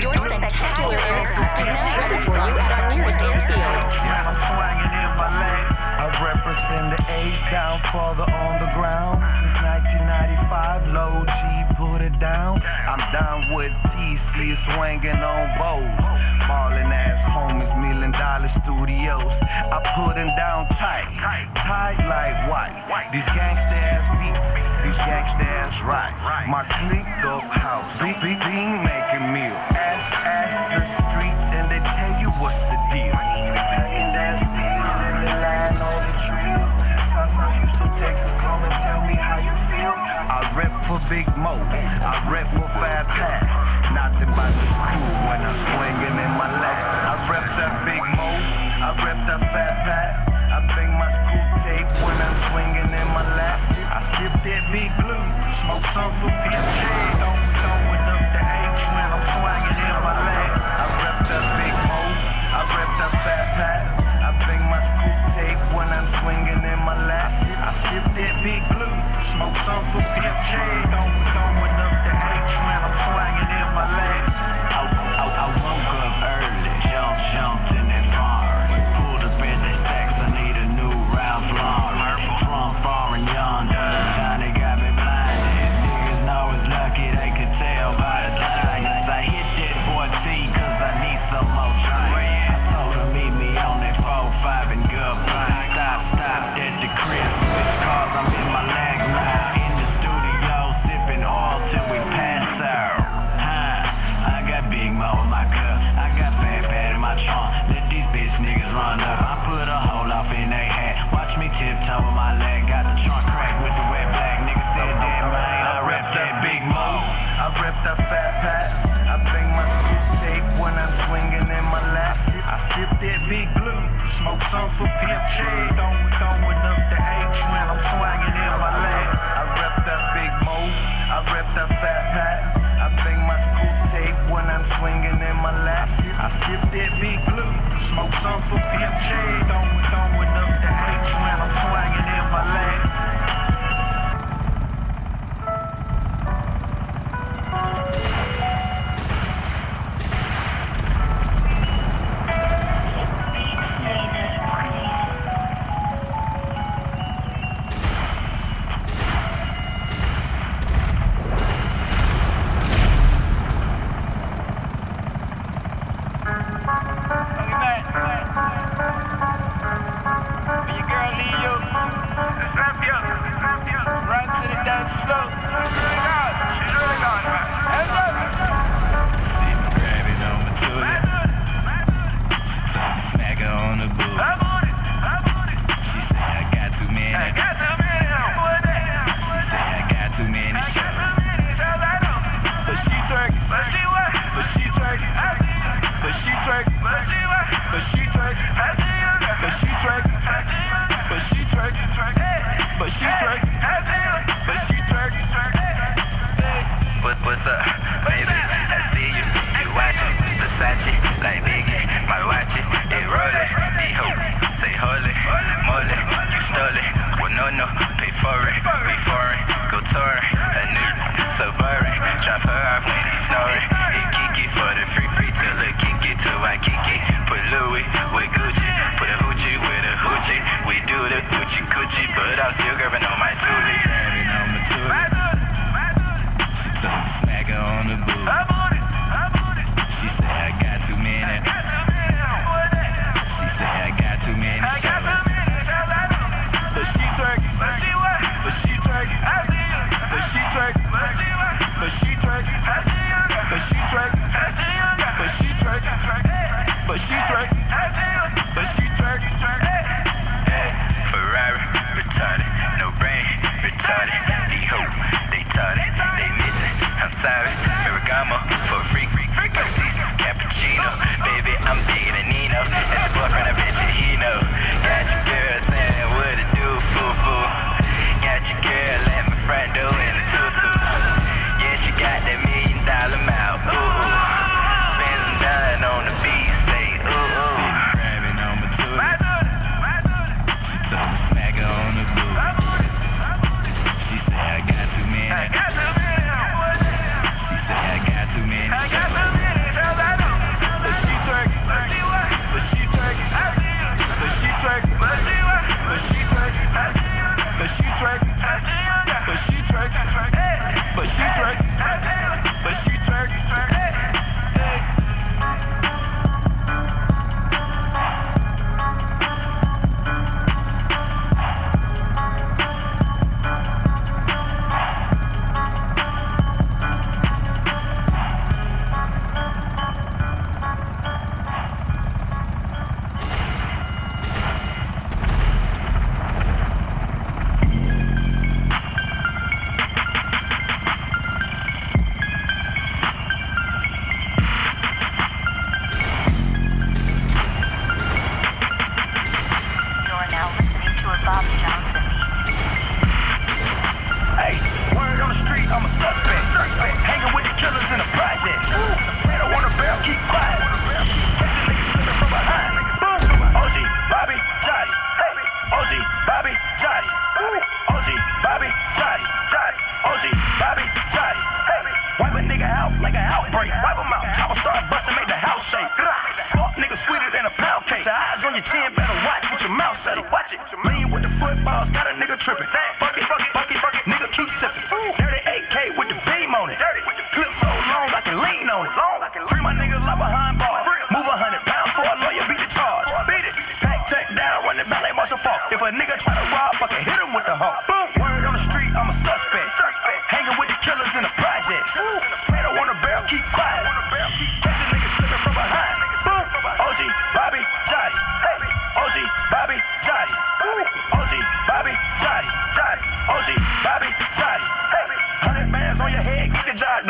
Your spectacular aircraft is now ready for you at our nearest airfield. I'm swinging in my lap, I represent the H down on the ground. Since 1995, low G put it down. I'm down with TC swinging on bows. Ballin' ass homies, million dollar studios. I put down tight, tight like white. These gangsta ass beats, these gangsta ass rights. My clicked up house, big big making meal. Ask, ask the streets and they tell you what's the deal. Packing that steel in the line on the. Southside Houston, Texas, come and tell me how you feel. I rep for Big Moe, I rep for Fat Pat. Nothing but the screw when I'm swinging in my lap. I rep that Big Moe, I rep that Fat Pat. Big Blue, smoke for PJ. Don't throwing up the H when I'm swinging in my lap. I rep that Big Moe, I rep that Fat Pat. I bang my screw tape when I'm swinging in my lap. I sip that Big Blue, smoke for PJ. Don't niggas run up. I put a hole off in they hat. Watch me tiptoe with my leg, got the trunk cracked with the wet black. Nigga said that man, I rep that Big Moe. I rep that Fat Pat. I bang my screw tape when I'm swinging in my lap. I sip that Big Blue, smoke some for Pimp C. Don't throwing up the H when I'm swinging in my lap. I rep that Big Moe. I rep that Fat Pat. I bang my screw tape when I'm swinging in my lap. I sip that Big Blue, smoke some for Pimp twerk. But she twerk. But she twerk. But she twerk. But she twerk. But she twerk. But she drank. But she twerk. What, what's up, baby? I see you, you watching Versace, like Biggie, my watch it, it rollin', it hope, say holy, moly, you stole it, well no no, pay for it, we foreign, go touring, a new Suburban, drop her off when he snoring, for the free free till the Kiki till I Kiki, put Louis with Gucci, put a hoochie with a hoochie, we do the Gucci Gucci, but I'm still grabbing on my toolie. Grabbing on my me smack her on the booty. service. track, but she track, but she track, but she track, but she track, but she track, but she track.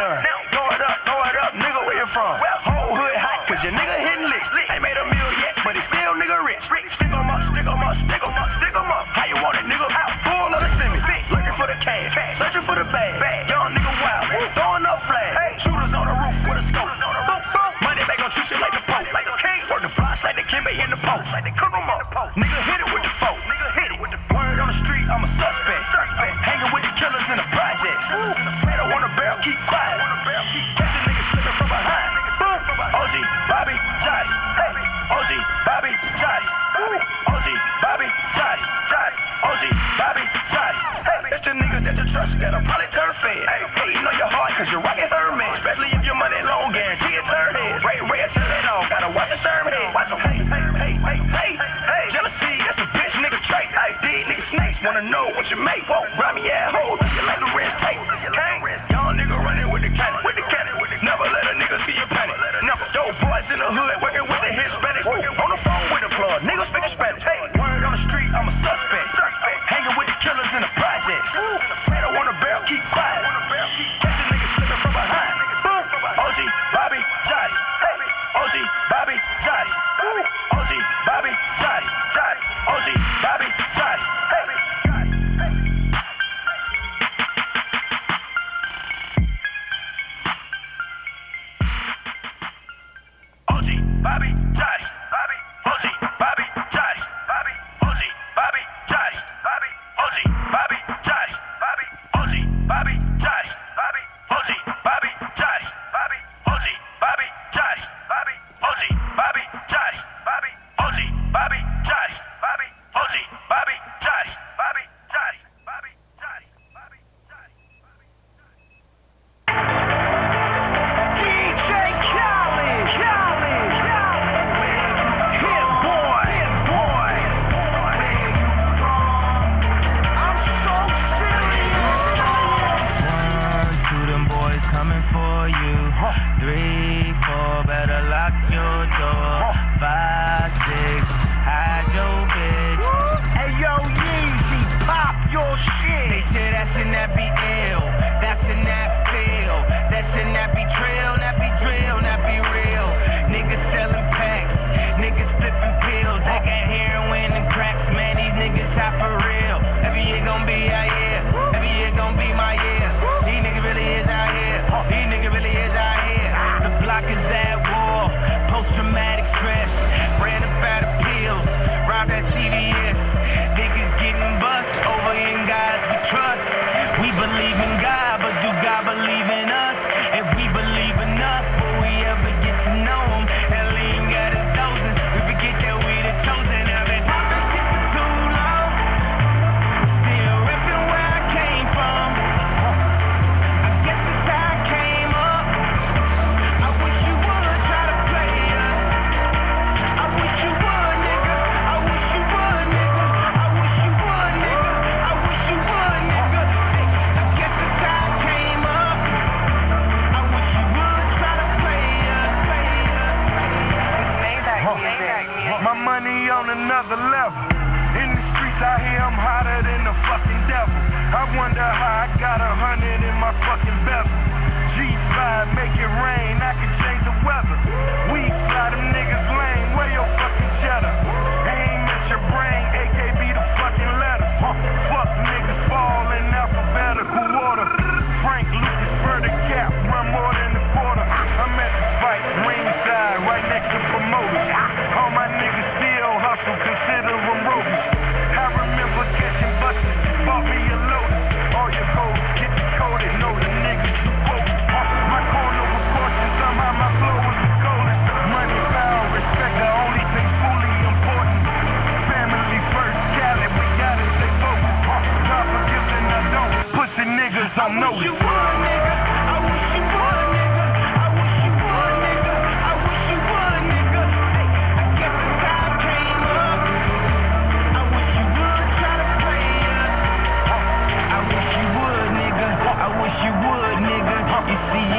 none. Throw it up, throw it up, nigga, where you from? Whole hood hot, cause your nigga hitting licks. Ain't made a meal yet, but he still nigga rich. Stick em up, stick em up, stick em up, stick em up. How you want it, nigga? How? Full of the semi. Looking for the cash, searching for the bag. Young nigga wild, throwing up flags. Shooters on the roof with a scope. Money back on treat you like the Pope. Work the blocks like the Kimba in the post. Nigga hit it with the folk. Word on the street, I'm a suspect. Hanging with the killers in the projects. what you make. Grab me at hole, you let the rest take. Young nigga running with the cannon. Never let a nigga see your panic. Never. Yo, boys in the hood. I make it rain, I can change the weather. We fly them niggas lame, where your fucking cheddar? Aim at your brain, AKB the fucking letters. Huh. Fuck niggas fall in alphabetical order. Frank Lucas for the cap, run more than a quarter. I'm at the fight, ringside, right next to promoters. All my niggas still hustle, consider them rogues. I remember catching buses, just bought me a DC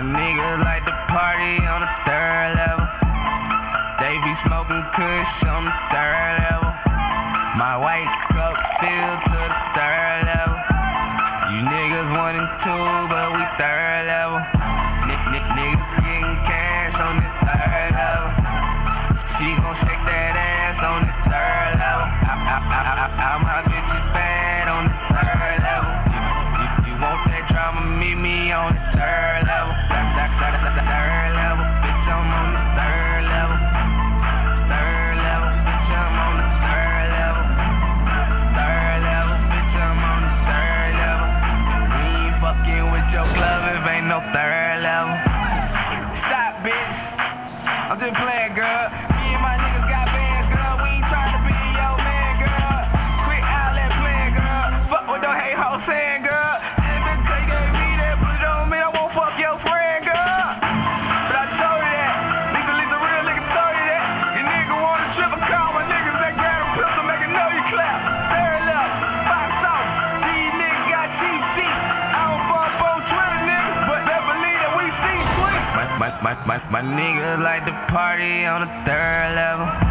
My niggas like to party on the third level. They be smoking kush on the third level. My white cup filled to the third level. You niggas one and two, but we third level. Nick, nick, niggas getting cash on the third level. She gon' shake that ass on the third level. I, I, I, I, I, my bitch is bad on the third level. You, you, you want that drama? Meet me on the third. level, third level. Stop, bitch. I'm just playing, girl. Me and my niggas got bands, girl. We ain't trying to be your man, girl. Quit all that playing, girl. Fuck with the hate ho saying, girl. My, my niggas like to party on the third level.